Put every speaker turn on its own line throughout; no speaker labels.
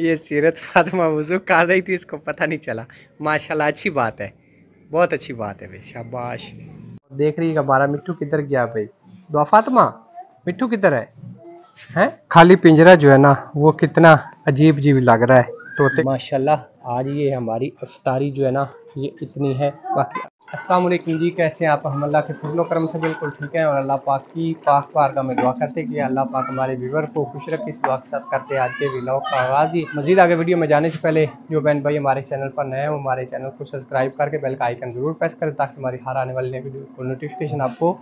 ये सीरत फातिमा वज़ू कर रही थी इसको पता नहीं चला। माशाल्लाह अच्छी बात है। बहुत अच्छी बात है भाई शाबाश। देख रही है हमारा मिट्टू किधर गया भाई? दुआ फातिमा मिट्टू किधर है? हैं? खाली पिंजरा जो है ना वो कितना अजीब अजीब लग रहा है। तोते माशाल्लाह आज ये हमारी अफ्तारी जो है ना ये इतनी है बाकी वालेकुम जी, कैसे हैं आप? हम अल्लाह के फजलो करम से बिल्कुल ठीक हैं और अल्लाह पाक की पाक पार का मैं दुआ करते कि अल्लाह पाक हमारे व्यूवर को खुश रखे, इस दुआ के साथ करते आज के व्लॉग का आगाज़ ही मजीद आगे वीडियो में जाने से पहले जो बहन भाई हमारे चैनल पर नए हैं हमारे चैनल को सब्सक्राइब करके बेल का आइकन ज़रूर प्रेस करें ताकि हमारी हर आने वाली को नोटिफिकेशन आपको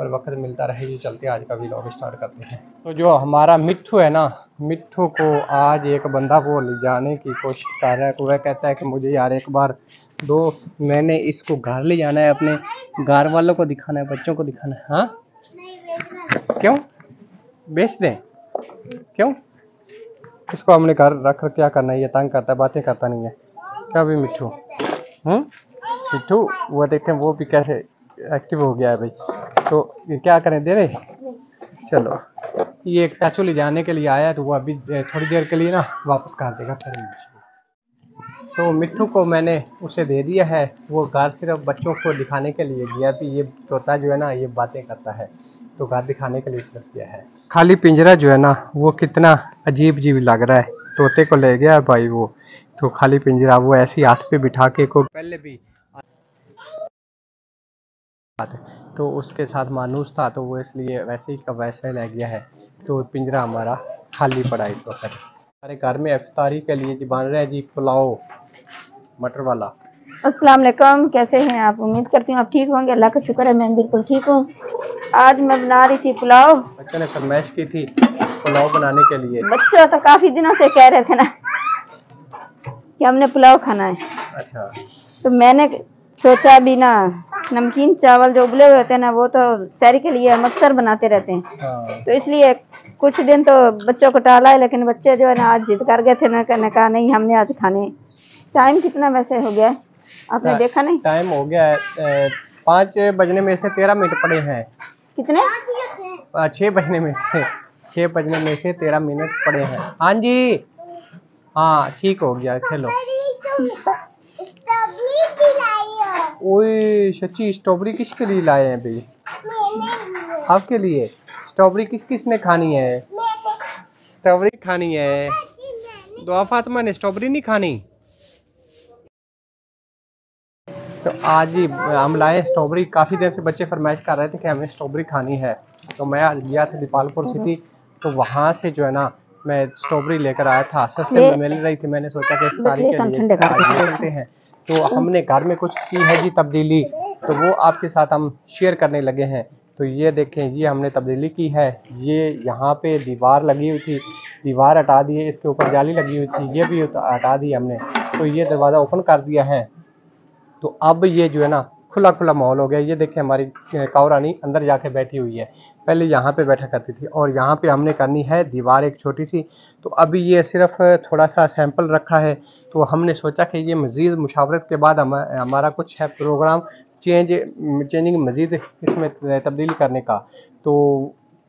और वक्त मिलता रहे। जी, चलते आज का व्लॉग स्टार्ट करते हैं। तो जो हमारा मिट्ठू है ना मिट्ठू को आज एक बंदा वो ले जाने की कोशिश कर रहा है वह कहता है कि मुझे यार एक बार दो, मैंने इसको घर ले जाना है, अपने घर वालों को दिखाना है, बच्चों को दिखाना है। हाँ? क्यों? बेच दें। क्यों? इसको हमने घर रख कर क्या करना है? ये तंग करता है, बातें करता नहीं है। क्या भी मिट्ठू हम्म? मिट्ठू वो देखें, वो भी कैसे एक्टिव हो गया है भाई। तो क्या करें? दे रहे? चलो। ये चाचू ले जाने के लिए आया तो वो अभी थोड़ी देर के लिए ना वापस कर देगा, फिर तो मिट्टू को मैंने उसे दे दिया है। वो घर सिर्फ़ बच्चों को दिखाने के लिए दिया कि ये तोता जो है ना, ये बातें करता है। तो घर दिखाने के लिए सिर्फ़ दिया है। खाली पिंजरा जो है ना, वो कितना अजीब अजीब लग रहा है। तोते को ले गया भाई वो। तो खाली पिंजरा, वो ऐसे हाथ पे बिठा के को पहले भी तो उसके साथ मानूस था तो वो इसलिए वैसे ही का वैसे ले गया है। तो पिंजरा हमारा खाली पड़ा इस वक्त। हमारे घर में अफ्तारी के लिए जी बन रहा जी, पुलाव। मटर वाला।
अस्सलाम वालेकुम कैसे हैं आप? उम्मीद करती हूँ आप ठीक होंगे। अल्लाह का शुक्र है मैं बिल्कुल ठीक हूँ। आज मैं बना रही थी पुलाव।
बच्चों ने फरमाइश की थी पुलाव बनाने के लिए।
बच्चों तो काफ़ी दिनों से कह रहे थे ना कि हमने पुलाव खाना है।
अच्छा।
तो मैंने सोचा भी ना नमकीन चावल जो उबले हुए होते हैं ना वो तो सैरी के लिए हम अक्सर बनाते रहते हैं।
हाँ।
तो इसलिए कुछ दिन तो बच्चों को टाला है लेकिन बच्चे जो है ना आज जिद कर गए थे ना कहने कहा नहीं हमने आज खाने टाइम कितना वैसे हो गया? है? आपने
टा-
देखा नहीं?
टाइम हो गया है पाँच बजने में से तेरह मिनट पड़े हैं।
कितने?
अ, छः बजने में से छः बजने में से तेरह मिनट पड़े हैं। हाँ जी। हाँ ठीक हो गया खेलो। ओए सच्ची स्ट्रॉबेरी किसके लिए लाए हैं भाई आपके लिए? स्ट्रॉबेरी किस किस ने खानी है? स्ट्रॉबेरी खानी है। दुआ फातिमा ने स्ट्रॉबेरी नहीं खानी? तो आज ही हम लाए स्ट्रॉबेरी। काफ़ी देर से बच्चे फरमाइश कर रहे थे कि हमें स्ट्रॉबेरी खानी है। तो मैं आज गया था दीपालपुर सिटी। तो वहाँ से जो है ना मैं स्ट्रॉबेरी लेकर आया था। सस्ते में मिल रही थी। मैंने सोचा कि इफ्तारी के लिए लेते हैं। तो हमने घर में कुछ की है जी तब्दीली। तो वो आपके साथ हम शेयर करने लगे हैं। तो ये देखें ये हमने तब्दीली की है। ये यहाँ पे दीवार लगी हुई थी। दीवार हटा दी है इसके ऊपर जाली लगी हुई थी। ये भी हटा दी हमने। तो ये दरवाज़ा ओपन कर दिया है। तो अब ये जो है ना खुला खुला माहौल हो गया। ये देखिए हमारी अ, काऊ रानी अंदर जाके बैठी हुई है। पहले यहाँ पे बैठा करती थी और यहाँ पे हमने करनी है दीवार एक छोटी सी तो अभी ये सिर्फ़ थोड़ा सा सैंपल रखा है। तो हमने सोचा कि ये मज़ीद मुशावरत के बाद हम, हमारा कुछ है प्रोग्राम चेंज चेंजिंग मज़ीद इसमें तब्दीली करने का। तो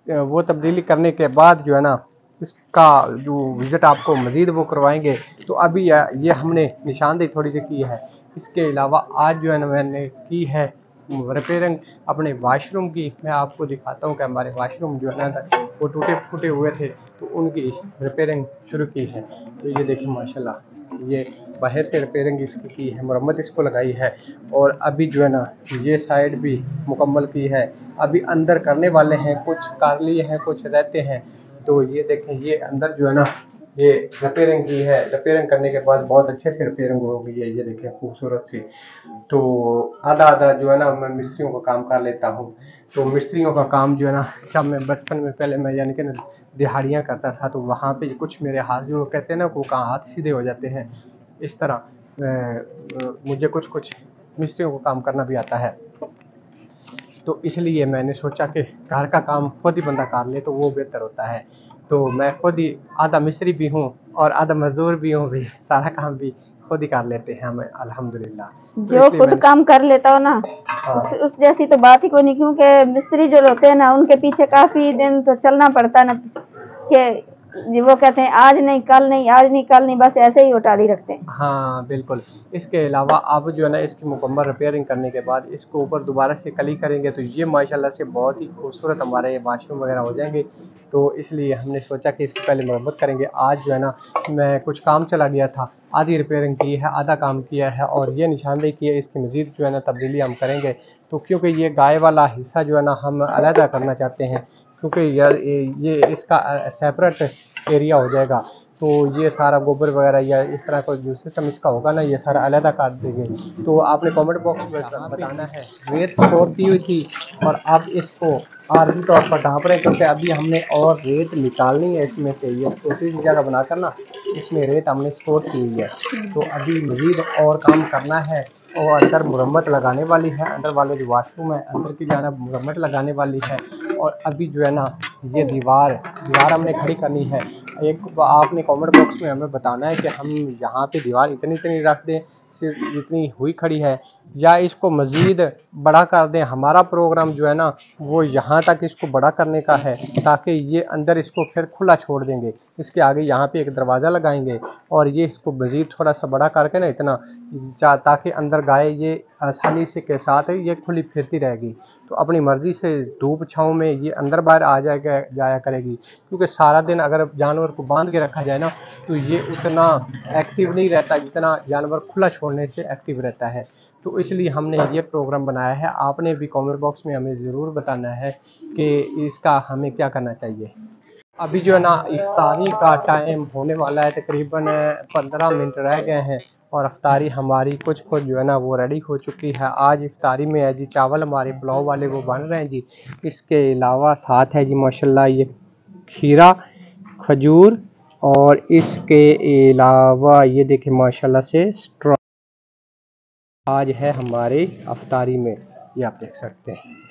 वो तब्दीली करने के बाद जो है ना इसका जो विज़िट आपको मज़ीद वो करवाएँगे। तो अभी ये हमने निशानदेही थोड़ी सी की है। इसके अलावा आज जो है ना मैंने की है रिपेयरिंग अपने वाशरूम की। मैं आपको दिखाता हूँ कि हमारे वाशरूम जो है ना वो टूटे फूटे हुए थे तो उनकी रिपेयरिंग शुरू की है। तो ये देखिए, माशाल्लाह, ये बाहर से रिपेयरिंग इसकी की है, मरम्मत इसको लगाई है और अभी जो है ना ये साइड भी मुकम्मल की है। अभी अंदर करने वाले हैं, कुछ कर लिए हैं, कुछ रहते हैं तो ये देखें, ये अंदर जो है ना ये रिपेयरिंग की है। रिपेयरिंग करने के बाद बहुत अच्छे से रिपेयरिंग हो गई है, ये देखें खूबसूरत सी। तो आधा आधा जो है ना, मैं मिस्त्रियों का काम कर लेता हूँ। तो मिस्त्रियों का काम जो है ना, जब मैं बचपन में पहले मैं यानी कि ना, दिहाड़ियाँ करता था तो वहाँ पे कुछ मेरे हाथ, जो कहते हैं ना, वो कहाँ हाथ सीधे हो जाते हैं। इस तरह मुझे कुछ कुछ मिस्त्रियों का काम करना भी आता है। तो इसलिए मैंने सोचा कि घर का काम खुद ही बंदा कर ले तो वो बेहतर होता है। तो मैं खुद ही आधा मिस्री भी हूँ और आधा मजदूर भी हूँ भी सारा काम भी खुद ही कर लेते हैं हमें अल्हम्दुलिल्लाह। तो
जो
तो
खुद काम कर लेता हो ना
हाँ,
उस, उस जैसी तो बात ही कोई नहीं क्योंकि मिस्त्री जो होते हैं ना उनके पीछे काफ़ी दिन तो चलना पड़ता है ना कि वो कहते हैं, आज नहीं, कल नहीं, आज नहीं, कल नहीं, बस ऐसे ही उटाली रखते हैं।
हाँ बिल्कुल। इसके अलावा अब जो है ना, इसकी मुकम्मल रिपेयरिंग करने के बाद इसको ऊपर दोबारा से कली करेंगे तो ये माशाल्लाह से बहुत ही खूबसूरत हमारे ये वाशरूम वगैरह हो जाएँगे। तो इसलिए हमने सोचा कि इसकी पहले मरम्मत करेंगे। आज जो है ना, मैं कुछ काम चला गया था, आधी रिपेयरिंग की है, आधा काम किया है, और ये निशानदेही की है, इसकी मज़ीद जो है ना, तब्दीली हम करेंगे। तो क्योंकि ये गाय वाला हिस्सा जो है ना, हम अलहदा करना चाहते हैं क्योंकि ये ये इसका सेपरेट एरिया हो जाएगा। तो ये सारा गोबर वगैरह या इस तरह का जो सिस्टम इसका होगा ना ये सारा अलहदा कर देंगे। तो आपने कमेंट बॉक्स में बताना है रेत स्टोर की हुई थी और अब इसको आर्मी तौर पर ढाँप रहे क्योंकि अभी हमने और रेत निकालनी है इसमें से। ये छोटी सी जगह बनाकर ना इसमें रेत हमने स्टोर की हुई है। तो अभी मज़ीद और काम करना है और अंदर मुरम्मत लगाने वाली है। अंदर वाले जो वाशरूम है अंदर की जाना मुरम्मत लगाने वाली है। और अभी जो है ना, ये दीवार दीवार हमने खड़ी करनी है। एक आपने कमेंट बॉक्स में हमें बताना है कि हम यहाँ पे दीवार इतनी इतनी रख दें, सिर्फ़ जितनी हुई खड़ी है। या इसको मज़ीद बड़ा कर दें, हमारा प्रोग्राम जो है ना, वो यहाँ तक इसको बड़ा करने का है, ताकि ये अंदर इसको फिर खुला छोड़ देंगे। इसके आगे यहाँ पे एक दरवाज़ा लगाएँगे और ये इसको मज़ीद थोड़ा सा बड़ा करके ना इतना ताकि अंदर गाय ये आसानी से के साथ ये खुली फिरती रहेगी। तो अपनी मर्ज़ी से धूप छाँव में ये अंदर बाहर आ जाएगा जाया करेगी। क्योंकि सारा दिन अगर जानवर को बाँध के रखा जाए ना तो ये उतना एक्टिव नहीं रहता जितना जानवर खुला छोड़ने से एक्टिव रहता है। तो इसलिए हमने ये प्रोग्राम बनाया है। आपने भी कमेंट बॉक्स में हमें ज़रूर बताना है कि इसका हमें क्या करना चाहिए। अभी जो है ना, इफ्तारी का टाइम होने वाला है, तकरीबन पंद्रह मिनट रह गए हैं। और अफ्तारी हमारी कुछ कुछ जो है ना वो रेडी हो चुकी है। आज इफ्तारी में है जी, चावल हमारे पुलाव वाले वो बन रहे हैं जी। इसके अलावा साथ है जी, माशाल्लाह ये खीरा, खजूर और इसके अलावा ये देखें माशाल्लाह से स्ट्रॉ आज है हमारे अफ्तारी में, ये आप देख सकते हैं।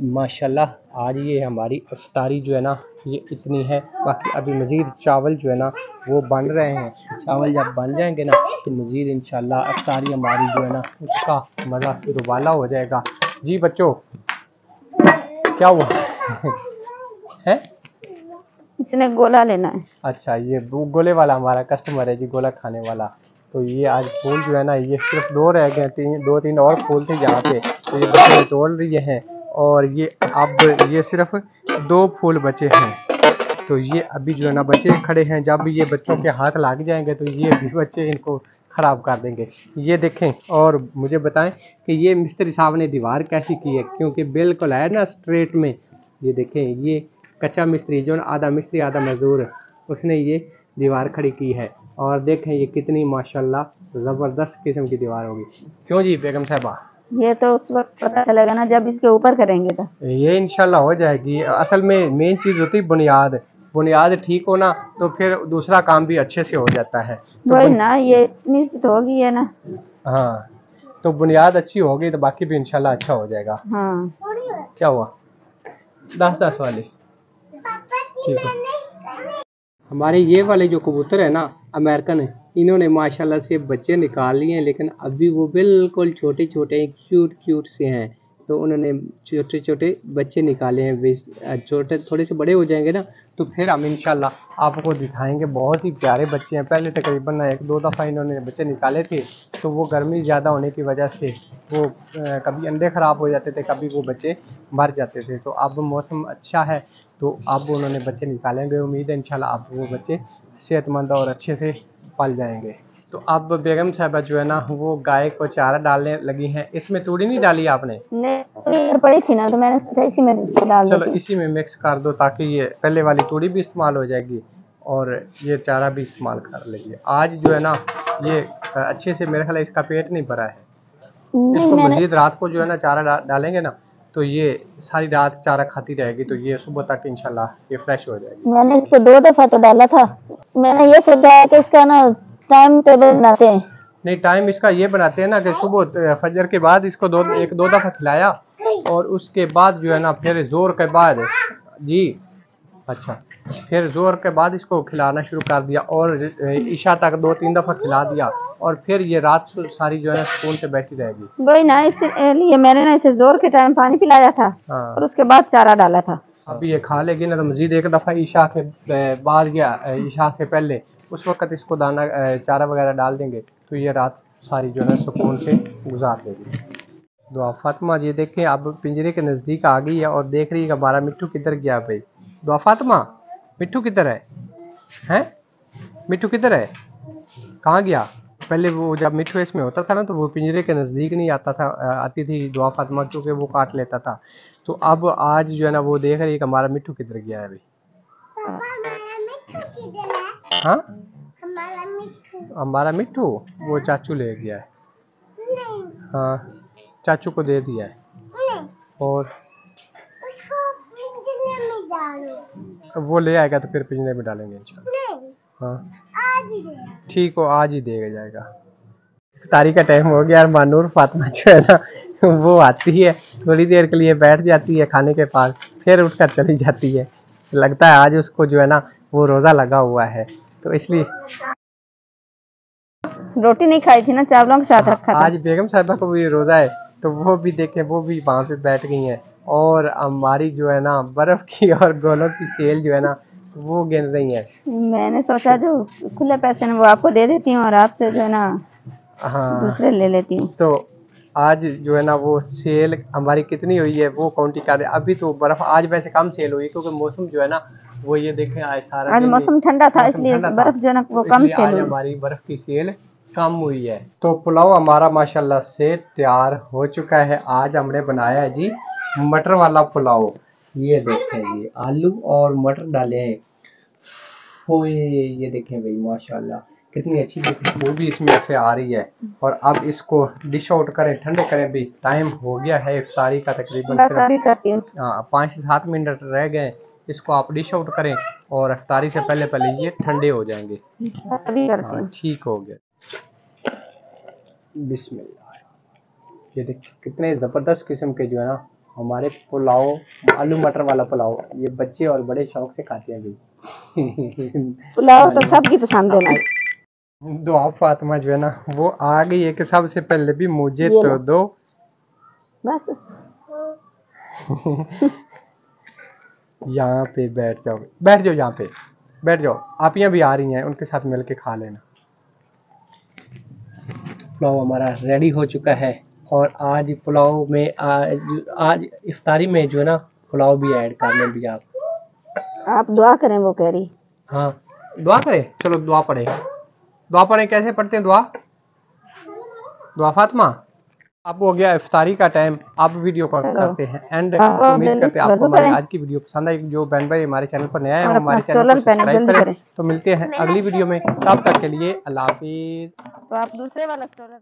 माशाल्लाह आज ये हमारी अफ्तारी जो है ना ये इतनी है। बाकी अभी मज़ीद चावल जो है ना वो बन रहे हैं। चावल जब बन जाएँगे ना तो मज़ीद इन अफ्तारी हमारी जो है ना उसका मज़ा दुबाला हो जाएगा। जी बच्चों क्या हुआ? है?
इसने गोला लेना है।
अच्छा ये गोले वाला हमारा कस्टमर है जी गोला खाने वाला। तो ये आज फूल जो है ना ये सिर्फ़ दो रह गए तीन दो तीन और फूल थे यहाँ पे। तो ये बच्चे तोड़ रही हैं। और ये अब ये सिर्फ़ दो फूल बचे हैं। तो ये अभी जो है ना बच्चे खड़े हैं। जब ये बच्चों के हाथ लग जाएँगे तो ये भी बच्चे इनको ख़राब कर देंगे। ये देखें और मुझे बताएँ कि ये मिस्त्री साहब ने दीवार कैसी की है, क्योंकि बिल्कुल है ना स्ट्रेट में। ये देखें, ये कच्चा मिस्त्री, जो आधा मिस्त्री, आधा मज़दूर, उसने ये दीवार खड़ी की है। और देखें, ये कितनी माशाल्लाह ज़बरदस्त किस्म की दीवार होगी। क्यों जी, बेगम साहबा?
ये तो उस वक्त पता चलेगा ना जब इसके ऊपर करेंगे तो।
ये इंशाल्लाह हो जाएगी। असल में मेन चीज़ होती है बुनियाद। बुनियाद ठीक होना तो फिर दूसरा काम भी अच्छे से हो जाता है।
तो वही ना ये इतनी तो होगी है ना?
हाँ तो बुनियाद अच्छी होगी तो बाकी भी इनशाला अच्छा हो जाएगा।
हाँ।
क्या हुआ? दस दस वाले। ठीक है। हमारे ये वाले जो कबूतर है ना अमेरिकन है। इन्होंने माशाल्लाह से बच्चे निकाल लिए हैं, लेकिन अभी वो बिल्कुल छोटे छोटे क्यूट क्यूट से हैं। तो उन्होंने छोटे छोटे बच्चे निकाले हैं। छोटे, थोड़े से बड़े हो जाएँगे ना तो फिर हम इंशाल्लाह आपको दिखाएँगे। बहुत ही प्यारे बच्चे हैं। पहले तकरीबन एक दो दफ़ा इन्होंने बच्चे निकाले थे तो वो गर्मी ज़्यादा होने की वजह से वो कभी अंडे ख़राब हो जाते थे, कभी वो बच्चे मर जाते थे। तो अब मौसम अच्छा है तो अब उन्होंने बच्चे निकालेंगे उम्मीद है इंशाल्लाह आप वो बच्चे सेहतमंद और अच्छे से पल जाएँगे। तो अब बेगम साहबा जो है ना वो गाय को चारा डालने लगी हैं। इसमें तूड़ी नहीं डाली आपने?
नहीं पड़ी थी ना तो मैंने सोचा इसी में डाल
चलो इसी में मिक्स कर दो ताकि ये पहले वाली तूड़ी भी इस्तेमाल हो जाएगी और ये चारा भी इस्तेमाल कर लेगी। आज जो है ना ये अच्छे से मेरे ख्याल इसका पेट नहीं भरा है। इसको मजीद रात को जो है ना चारा डालेंगे ना तो ये सारी रात चारा खाती रहेगी तो ये सुबह तक इंशाल्लाह ये फ्रेश हो जाएगी।
मैंने इसको दो दफ़ा तो डाला था। मैंने ये सोचा है कि इसका ना टाइम टेबल बनाते हैं।
नहीं टाइम इसका ये बनाते हैं ना कि सुबह फजर के बाद इसको दो एक दो दफ़ा खिलाया और उसके बाद जो है ना फिर ज़ोर के बाद जी अच्छा फिर ज़ोर के बाद इसको खिलाना शुरू कर दिया और ईशा तक दो तीन दफ़ा खिला दिया। और फिर ये रात सारी जो है सुकून से बैठी रहेगी।
वही ना इसलिए मैंने ना इसे ज़ोर के टाइम पानी पिलाया था हाँ। और उसके बाद चारा डाला था।
अभी ये खा लेगी ना तो मजीद एक दफ़ा ईशा के बाद गया ईशा से पहले उस वक्त इसको दाना चारा वगैरह डाल देंगे तो ये रात सारी जो है सुकून से गुजार लेगी दुआ फातिमा ये देखें अब पिंजरे के नज़दीक आ गई है और देख रही है हमारा मिट्टू किधर गया भाई। दुआ फातिमा मिट्टू किधर है? हैं? मिट्टू किधर है? कहाँ गया? पहले वो जब मिट्टू इसमें होता था ना तो वो पिंजरे के नज़दीक नहीं आता था आती थी दुआ फातिमा क्योंकि वो काट लेता था। तो अब आज जो है ना वो देख रही है कि हमारा मिट्टू किधर गया है भाई हाँ? हमारा मिट्टू वो चाचू ले गया है। हाँ चाचू को दे दिया है। और? वो ले आएगा तो फिर पिंजरे में डालेंगे इंशाल्लाह। हाँ। ठीक हो आज ही देगा जाएगा। इफ्तारी का टाइम हो गया और मानूर फातिमा जो है ना वो आती है थोड़ी देर के लिए बैठ जाती है खाने के पास फिर उठकर चली जाती है। लगता है आज उसको जो है ना वो रोज़ा लगा हुआ है। तो इसलिए
रोटी नहीं खाई थी ना चावलों के साथ रखा था।
आज बेगम साहिबा को भी रोज़ा है तो वो भी देखे वो भी वहाँ पे बैठ गई हैं। और हमारी जो है ना बर्फ़ की और गोलों की सेल जो है ना वो गिन रही है।
मैंने सोचा जो खुले पैसे ने वो आपको दे देती हूँ और आपसे जो है ना
हाँ।
दूसरे ले लेती हूँ।
तो आज जो है ना वो सेल हमारी कितनी हुई है वो काउंटी कर रहे अभी तो बर्फ़ आज वैसे कम सेल हुई क्योंकि मौसम जो है ना वो ये देखें आज सारा
आज मौसम ठंडा था इसलिए बर्फ़ जो है ना वो कम सेल हुई।
हमारी बर्फ़ की सेल कम हुई है। तो पुलाव हमारा माशाल्लाह से तैयार हो चुका है। आज हमने बनाया है जी मटर वाला पुलाव। ये देखें ये आलू और मटर डाले हैं। ओए ये देखें भाई माशाल्लाह कितनी अच्छी वो भी इसमें से आ रही है। और अब इसको डिश आउट करें ठंडे करें। भी टाइम हो गया है इफ्तारी का तकरीबन
हूँ।
पाँच से सात मिनट रह गए। इसको आप डिश आउट करें और इफ्तारी से पहले पहले ये ठंडे हो जाएँगे। हाँ ठीक हो गया। बिस्मिल्लाह। ये देख कितने ज़बरदस्त किस्म के जो है ना हमारे पुलाव आलू मटर वाला पुलाव ये बच्चे और बड़े शौक से खाते हैं भाई
पुलाव तो सबकी पसंद है ना।
दुआ फातिमा जो है ना वो आ गई है कि सबसे पहले भी मुझे तो दो।
बस।
यहाँ पे बैठ जाओ। बैठ जाओ यहाँ पे। बैठ जाओ। आप यहाँ भी आ रही हैं उनके साथ मिल के खा लेना। पुलाव हमारा रेडी हो चुका है। और आज पुलाव में आज आज इफ्तारी में जो है ना पुलाव भी ऐड कर लें भी आप।
आप दुआ करें वो कह रही।
हाँ दुआ करें? चलो दुआ पढ़े। दुआ पढ़े कैसे पढ़ते हैं दुआ? दुआ फातिमा अब हो गया इफ्तारी का टाइम आप वीडियो कॉल करते हैं। एंड उम्मीद करते हैं आपको हमारी आज की वीडियो पसंद आई। जो बहन भाई हमारे चैनल पर नया है हमारे चैनल को सब्सक्राइब करें। तो मिलते हैं अगली वीडियो में। तब तक के लिए अल्लाह हाफिज़।
तो आप दूसरे वाला स्टोलर